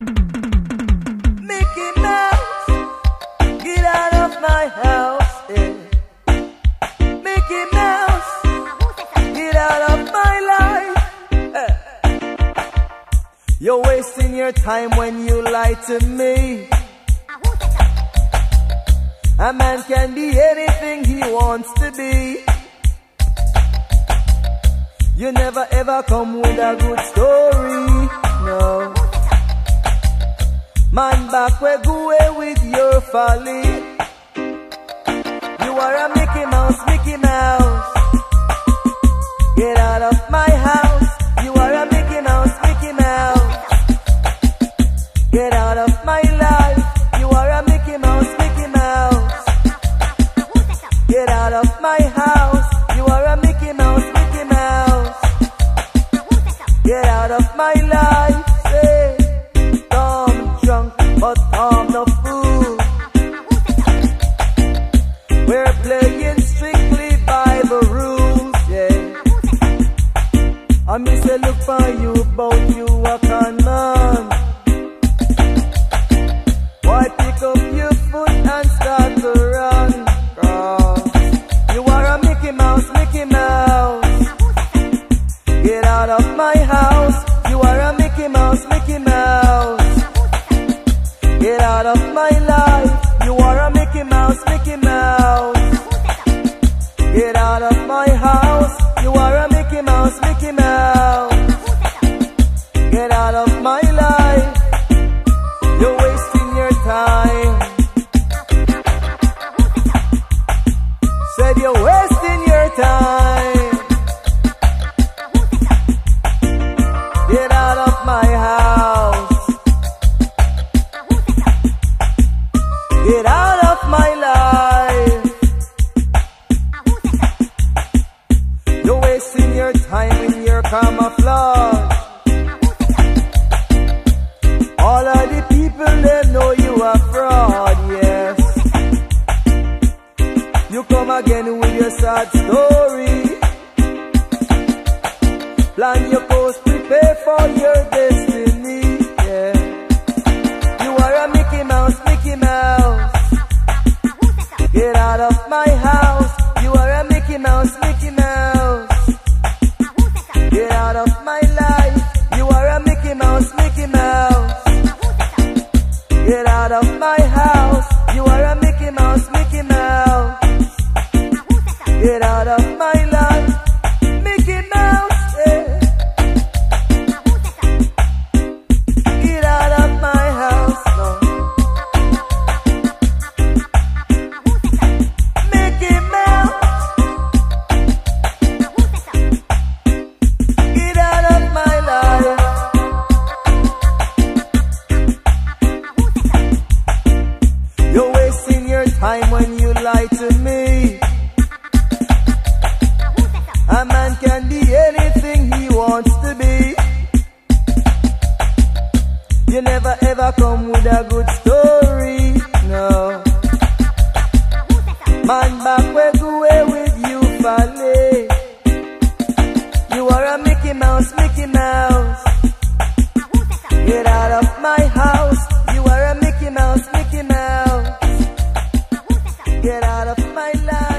Mickey Mouse, get out of my house. eh. Mickey Mouse, get out of my life. eh. You're wasting your time when you lie to me. A man can be anything he wants to be. You never ever come with a good story, no. Man back where go away with your folly. You are a Mickey Mouse, Mickey Mouse. Get out of my house. You are a Mickey Mouse, Mickey Mouse. Get out of my life. But I'm no fool. We're playing strictly by the rules, yeah. I me say look for you, bout you a con Of my life. You are a Mickey Mouse, Mickey Mouse. Get out of Get out of my life. You're wasting your time in your camouflage. All of the people they know you are fraud, yes. You come again with your sad story. Plan your post, prepare for your destiny, yeah. You are a Mickey Mouse, Mickey Mouse. Out of my house. You are a Mickey Mouse, Mickey Mouse. Get out of my life. You are a Mickey Mouse, Mickey Mouse. Get out of my house. When you lie to me. A man can be anything he wants to be. You never ever come with a good story, no. Man back where go away with you, folly. You are a Mickey Mouse, Mickey Mouse. Get out of my house. Get out of my life.